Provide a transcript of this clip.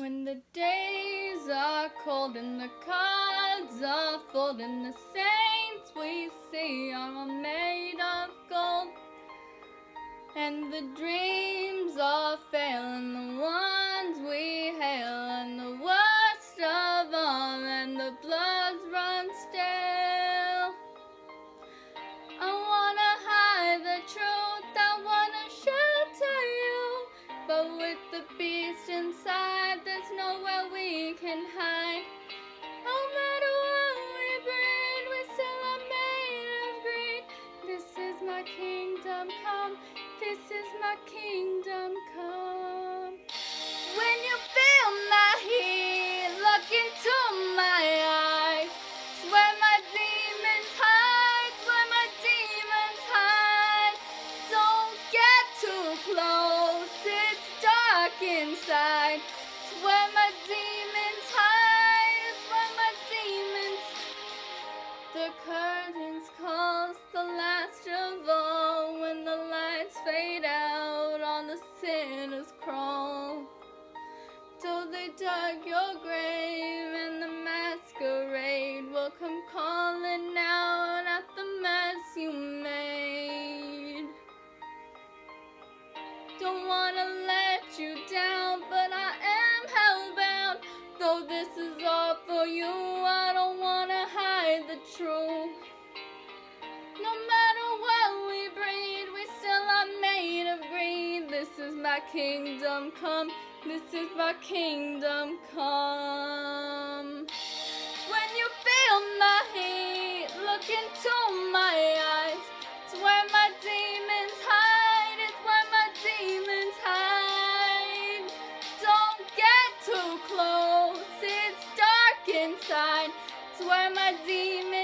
When the days are cold and the cards are full and the saints we see are all made of gold. And the dreams are fail and the ones we hail and the worst of all and the bloods inside. It's where my demons hide, it's where my demons. The curtains close, the last of all when the lights fade out on the sinners crawl. Till they dug your grave and the masquerade will come calling out at the mess you made. Don't wanna let you down, but I am hellbound. Though this is all for you, I don't wanna hide the truth. No matter what we breed, we still are made of greed. This is my kingdom come, this is my kingdom come. When you feel my heat, look into redeeming.